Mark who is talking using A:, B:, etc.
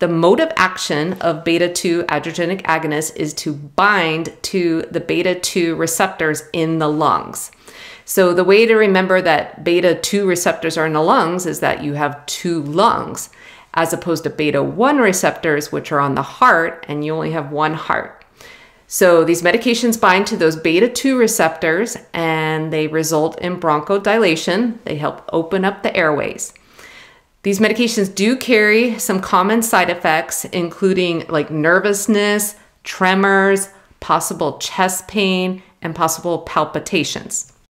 A: The mode of action of beta 2 adrenergic agonists is to bind to the beta 2 receptors in the lungs. So, the way to remember that beta 2 receptors are in the lungs is that you have two lungs, as opposed to beta 1 receptors, which are on the heart, and you only have one heart. So, these medications bind to those beta 2 receptors and they result in bronchodilation. They help open up the airways. These medications do carry some common side effects, including like nervousness, tremors, possible chest pain, and possible palpitations.